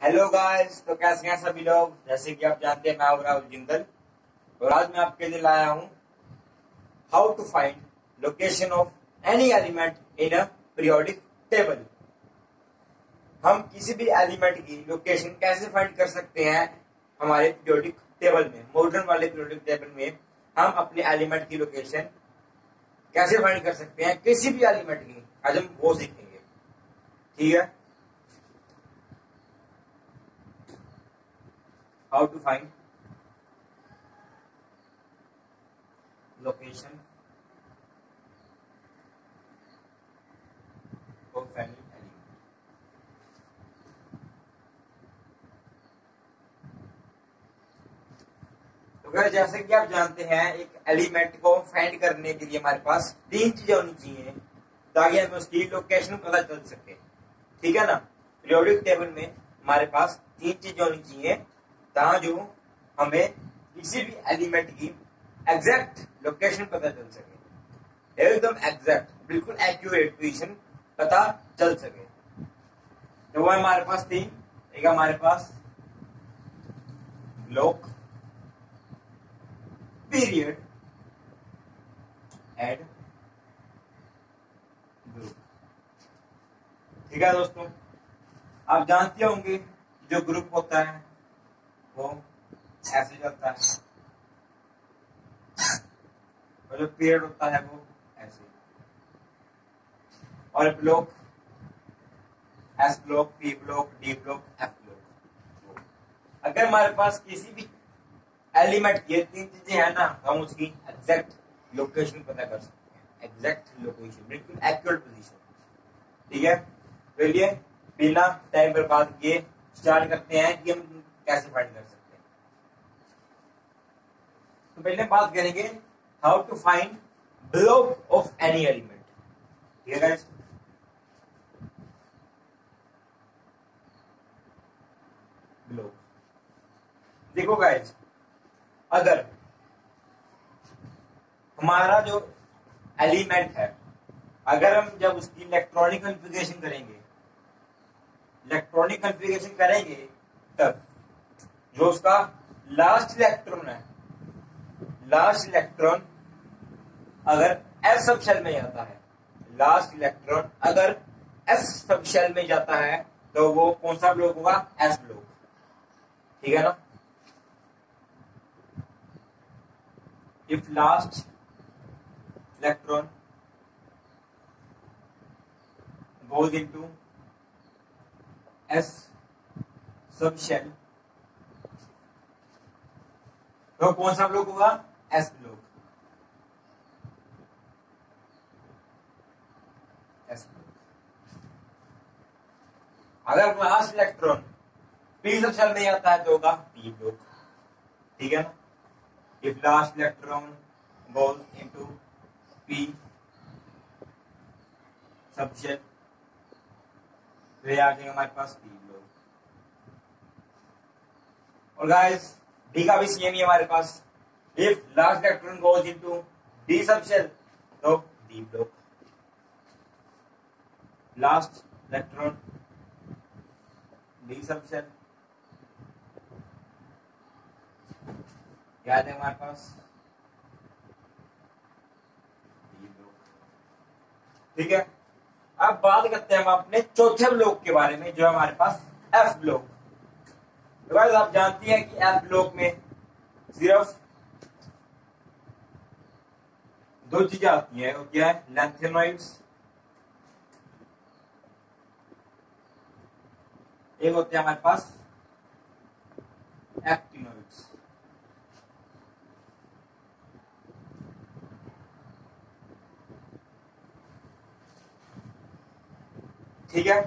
Hello guys तो कैसे हैं सभी लोग? जैसे कि आप जानते हैं, मैं राहुल जिंदल। और आज मैं आपके लिए लाया हूँ how to find location of any element in a periodic table हम किसी भी एलिमेंट की लोकेशन कैसे फाइंड कर सकते हैं हमारे पीरियोडिक टेबल में? मॉडर्न वाले पीरियोडिक टेबल में हम अपने एलिमेंट की लोकेशन कैसे फाइंड कर सकते हैं? किसी भी एलिमेंट की, आज हम वो सीखेंगे। ठीक है? How to find location of any element तो अगर जैसे कि आप जानते हैं, एक एलिमेंट को फाइंड करने के लिए हमारे पास तीन चीज़ें होनी चाहिए, ताकि हमें उसकी लोकेशन पता चल सके। ठीक है ना? पीरियोडिक टेबल में हमारे पास तीन चीज़ें होनी चाहिए जो हमें किसी भी एलिमेंट की एग्जैक्ट लोकेशन पता चल सके। एकदम एग्जैक्ट बिल्कुल एक्यूरेट पोजिशन पता चल सके। तो वो हमारे पास थी, एक हमारे पास ब्लॉक पीरियड एड ग्रुप ठीक है दोस्तों, आप जानते होंगे जो ग्रुप होता है वो ऐसे चलता है। और जो पीरियड होता है वो ऐसे। और block S block P block D block F block अगर हमारे पास किसी भी एलिमेंट ये तीन चीज़ें है ना, हम उसकी एग्जैक्ट लोकेशन पता कर सकते हैं। एग्जैक्ट लोकेशन बिल्कुल एक्यूरेट पोजीशन ठीक है? तो लिए बिना टाइम बर्बाद किए स्टार्ट करते हैं। कि हम कैसे फाइंड कर सकते हैं? तो पहले बात करेंगे how to find block of any element ठीक है ब्लॉक देखो गाइस अगर हमारा जो एलिमेंट है, अगर हम जब उसकी इलेक्ट्रॉनिक कन्फिगरेशन करेंगे इलेक्ट्रॉनिक कन्फिगरेशन करेंगे, तब जो उसका लास्ट इलेक्ट्रॉन है। लास्ट इलेक्ट्रॉन अगर एस सब शेल में जाता है लास्ट इलेक्ट्रॉन अगर एस सब शेल में जाता है तो वो कौन सा ब्लॉक होगा? एस ब्लॉक ठीक है ना? If last electron goes into S subshell तो कौन सा ब्लॉक होगा? S block. S block. अगर लास्ट इलेक्ट्रॉन पी सबशेल में आता है तो होगा पी ब्लॉक। ठीक है ना? If last electron goes into P subshell तो ये आ जाएगा हमारे पास पी ब्लॉक। और गाइस डी का भी सेम ही हमारे पास। If last electron goes into D subshell तो D block last electron D subshell याद है हमारे पास? डी ब्लॉक ठीक है? अब बात करते हैं हम अपने चौथे ब्लॉक के बारे में, जो हमारे पास एफ़ ब्लॉक तो गाइस आप जानती हैं कि एफ़ ब्लॉक में सिर्फ़ दो चीज़ें आती हैं वो क्या है? लेंथेनॉइड्स एक होते हैं हमारे पास एक्टिनोइड्स ठीक है?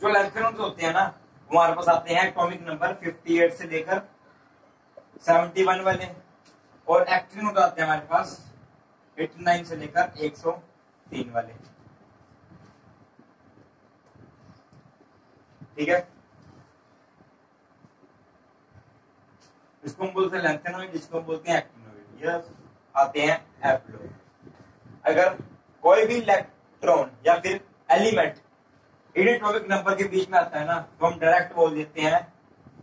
जो लेंथेनॉइड्स होते हैं ना हमारे पास आते हैं एटॉमिक नंबर 58 से लेकर 71 वाले। और एक्टिनोइड आते हैं हमारे पास 89 से लेकर 103 वाले। ठीक है? इसको हम बोलते हैं लेंथेनॉइड जिसको हम बोलते हैं एक्टिनोइड ये आते हैं एफ़ लोग अगर कोई भी इलेक्ट्रॉन या फिर एलिमेंट इलेक्ट्रॉनिक नंबर के बीच में आता है ना तो हम डायरेक्ट बोल देते हैं,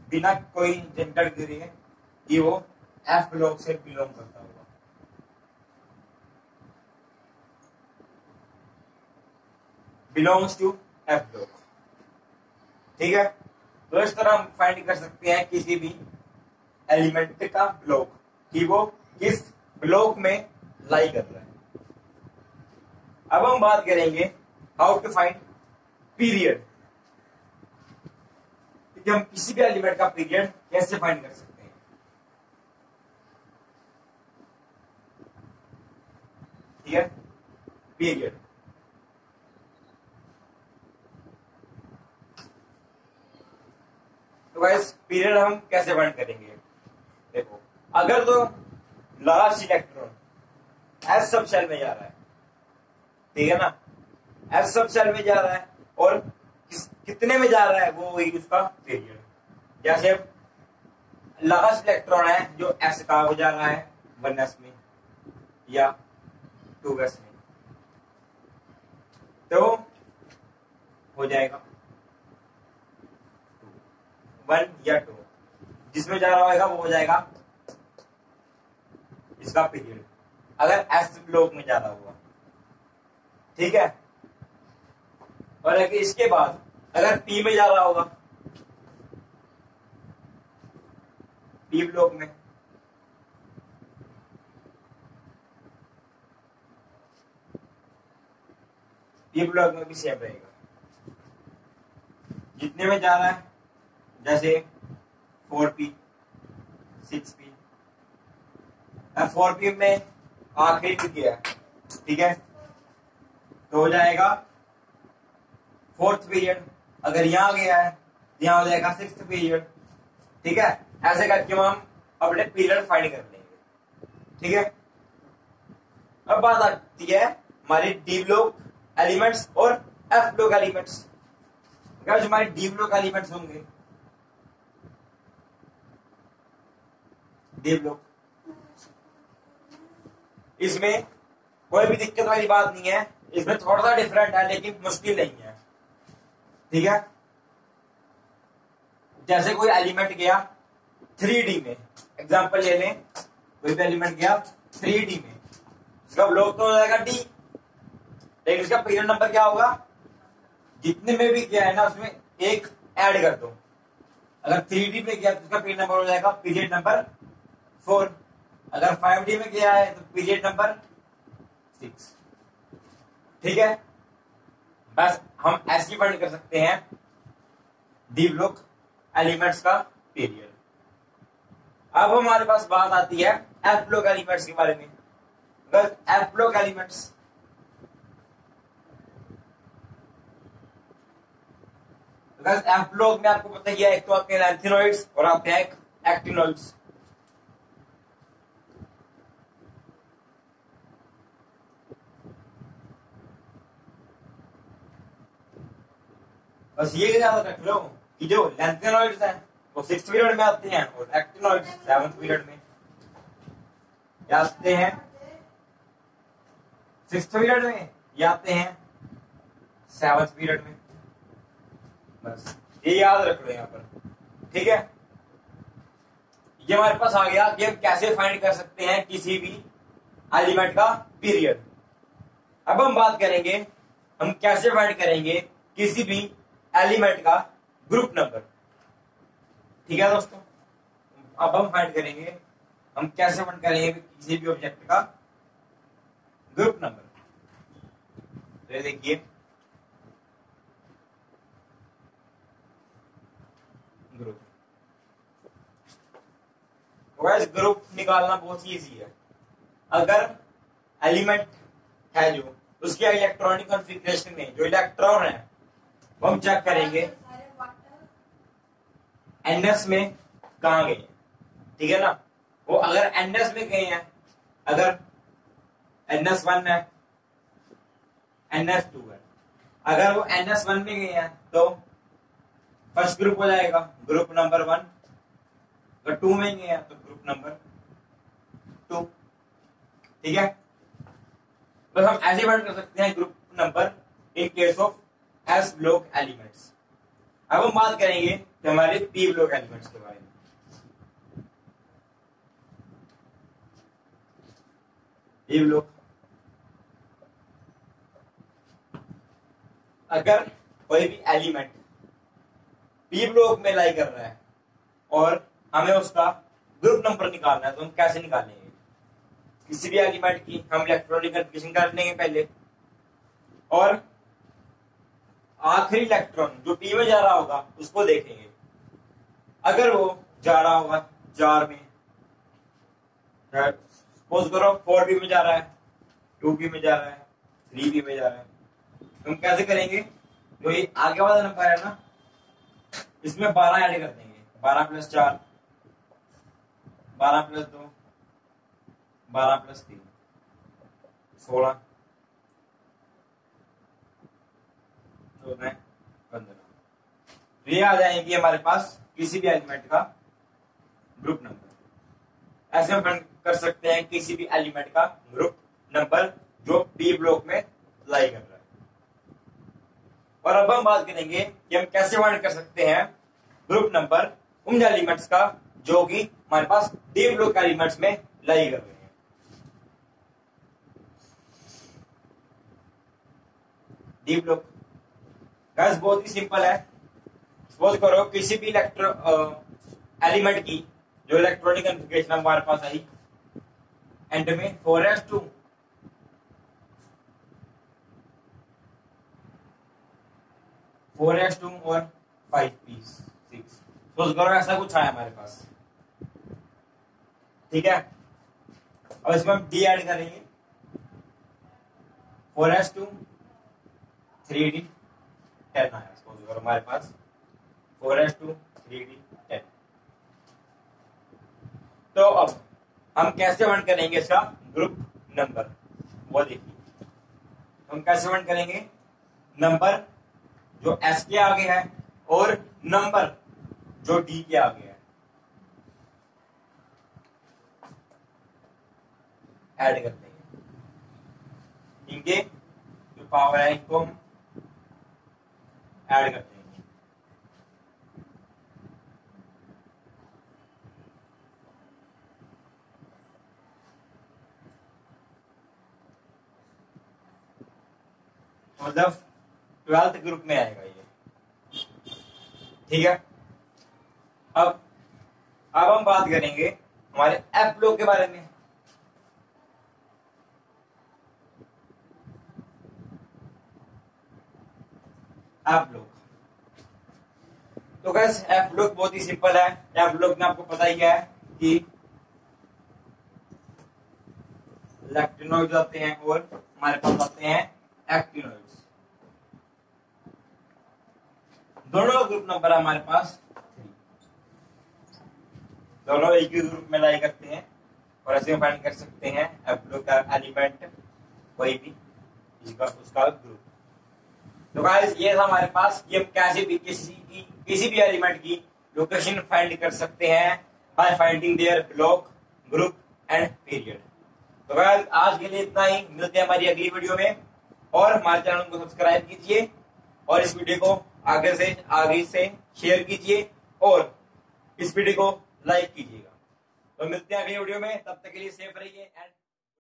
बिना कोई झंझट गिरे कि वो एफ़ ब्लॉक से बिलोंग करता होगा। बिलोंग्स टू एफ़ ब्लॉक ठीक है? तो इस तरह हम फाइंड कर सकते हैं किसी भी एलिमेंट का ब्लॉक कि वो किस ब्लॉक में लाई कर रहा है। अब हम बात करेंगे हाउ टू फाइंड पीरियड कि हम किसी भी एलिमेंट का पीरियड कैसे फाइंड कर सकते हैं? ठीक है? पीरियड तो गाइस पीरियड हम कैसे फाइंड करेंगे? देखो, अगर तो last electron S subshell में जा रहा है। ठीक है ना? एस सब सेल में जा रहा है और किस, कितने में जा रहा है वो वही उसका पीरियड जैसे लास्ट इलेक्ट्रॉन है जो एस का हो जा रहा है? वन एस में या टू एस में। तो हो जाएगा वन या टू जिसमें जा रहा होगा वो हो जाएगा इसका पीरियड अगर एस ब्लॉक में ज़्यादा हुआ ठीक है? और अगर इसके बाद अगर पी में जा रहा होगा पी ब्लॉक में पी ब्लॉक में भी सेम रहेगा। जितने में जा रहा है, जैसे four P six P four P में आखिरी गया ठीक है? तो हो जाएगा फोर्थ पीरियड, अगर यहाँ गया है तो यहाँ हो जाएगा सिक्स पीरियड। ठीक है? ऐसे करके हम अपने पीरियड फाइंड कर लेंगे। ठीक है? अब बात आती है हमारे डी ब्लॉक एलिमेंट्स और एफ़ ब्लॉक एलिमेंट्स। जो हमारे डी ब्लॉक एलिमेंट्स होंगे। D block. इसमें कोई भी दिक्कत वाली बात नहीं है। इसमें थोड़ा सा डिफरेंट है, लेकिन मुश्किल नहीं है। ठीक है? जैसे कोई एलिमेंट गया थ्री डी में एग्ज़ाम्पल ले लें, कोई भी एलिमेंट गया थ्री डी में। इसका ब्लॉक तो हो जाएगा डी लेकिन इसका पीरियड नंबर क्या होगा? जितने में भी गया है ना, उसमें एक ऐड कर दो। अगर थ्री डी में गया तो उसका पीरियड नंबर हो जाएगा पीरियड नंबर फोर अगर फाइव डी में गया है तो पीरियड नंबर सिक्स ठीक है? बस हम ऐसी वर्ड कर सकते हैं। डी ब्लॉक एलिमेंट्स का पीरियड अब हमारे पास बात आती है एफ़ ब्लॉक एलिमेंट्स के बारे में। बस एफ़ एलिमेंट्स एफ़ में आपको पता ही है, एक तो आते हैं और आते हैं एक्टिनोइड्स बस ये याद रख लो कि जो लेंथेनॉइड्स हैं, वो सिक्स पीरियड में आते हैं, और एक्टिनॉइड्स सेवंथ पीरियड में। क्या आते हैं सिक्स पीरियड में, ये आते हैं सेवंथ पीरियड में। बस, ये याद रख लो यहाँ पर। ठीक है? ये हमारे पास आ गया कि हम कैसे फाइंड कर सकते हैं किसी भी एलिमेंट का पीरियड अब हम बात करेंगे, हम कैसे फाइंड करेंगे किसी भी एलिमेंट का ग्रुप नंबर। ठीक है दोस्तों? अब हम फाइंड करेंगे, हम कैसे फाइंड करेंगे किसी भी ऑब्जेक्ट का ग्रुप नंबर तो देखिए। ग्रुप तो ग्रुप निकालना बहुत ही इजी है। अगर एलिमेंट है जो, उसके इलेक्ट्रॉनिक कॉन्फ़िगरेशन में जो इलेक्ट्रॉन है वो हम चेक करेंगे। एनएस में कहा गए? ठीक है ना? वो अगर एनएस में गए हैं, अगर एनएस वन है एनएस टू है। अगर वो एनएस वन में गए हैं तो फ़र्स्ट ग्रुप हो जाएगा। ग्रुप नंबर वन अगर टू में गए हैं तो ग्रुप नंबर टू ठीक है? बस हम ऐसे वर्ड कर सकते हैं group number in case of S block elements अब हम बात करेंगे हमारे पी ब्लॉक एलिमेंट्स के बारे में। पी ब्लॉक अगर कोई भी एलिमेंट पी ब्लॉक में लाई कर रहा है और हमें उसका ग्रुप नंबर निकालना है तो हम कैसे निकालेंगे? किसी भी एलिमेंट की हम इलेक्ट्रॉनिक कर लेंगे पहले। और आखिरी इलेक्ट्रॉन जो पी में जा रहा होगा, उसको देखेंगे। अगर वो जा रहा होगा चार में सपोज़ करो फोर बी में जा रहा है टू बी में जा रहा है थ्री बी में जा रहा है। हम कैसे करेंगे? जो ये आगे वाला नंबर है ना, इसमें बारह ऐड कर देंगे। बारह प्लस चार, बारह प्लस दो, बारह प्लस तीन, सोलह। चौदह पंद्रह तो ये आ जाएँगी हमारे पास किसी भी एलिमेंट का ग्रुप नंबर ऐसे हम कर सकते हैं किसी भी एलिमेंट का ग्रुप नंबर जो पी ब्लॉक में लाई कर रहा है। और अब हम बात करेंगे कि हम कैसे वर्णन कर सकते हैं ग्रुप नंबर उन एलिमेंट्स का जो कि हमारे पास डी ब्लॉक एलिमेंट्स में लाई कर रहे हैं। डी ब्लॉक गैस बहुत ही सिंपल है। सपोज़ करो किसी भी इलेक्ट्रो एलिमेंट की, जो इलेक्ट्रॉनिक कन्फिग्रेशन हमारे पास आई एंड में four S two four S two और फाइव पी सिक्स सपोज़ करो ऐसा कुछ आया हमारे पास। ठीक है? अब इसमें हम डी ऐड करेंगे। Four S two three D ten आया सपोज़ करो हमारे पास four S two three D ten तो अब हम कैसे वन करेंगे इसका ग्रुप नंबर वो देखिए। हम कैसे वन करेंगे? नंबर जो एस के आगे है और नंबर जो डी के आगे है। ऐड कर देंगे इनके जो पावर है इनको हम ऐड करते हैं मतलब ट्वेल्थ ग्रुप में आएगा ये। ठीक है? अब अब हम बात करेंगे हमारे एफ़ ब्लॉक के बारे में। एफ़ ब्लॉक तो गैस एफ़ ब्लॉक बहुत ही सिंपल है। एफ़ ब्लॉक में आपको पता ही है कि इलेक्ट्रोनॉइड आते हैं और हमारे पास आते हैं एक्टिनोइड्स दोनों ग्रुप नंबर है हमारे पास। दोनों एक ही ग्रुप में लाई करते हैं और ऐसे फाइंड कर सकते हैं। एप्लो का एलिमेंट कोई भी इसका उसका ग्रुप तो गाइस ये था हमारे पास हम कैसे भी किसी की किसी भी एलिमेंट की लोकेशन फाइंड कर सकते हैं by finding their block group and period तो गाइस आज के लिए इतना ही। मिलते हैं हमारी अगली वीडियो में। और हमारे चैनल को सब्सक्राइब कीजिए और इस वीडियो को आगे से आगे से शेयर कीजिए और इस वीडियो को लाइक कीजिएगा। तो मिलते हैं अगली वीडियो में। तब तक के लिए सेफ़ रहिए एंड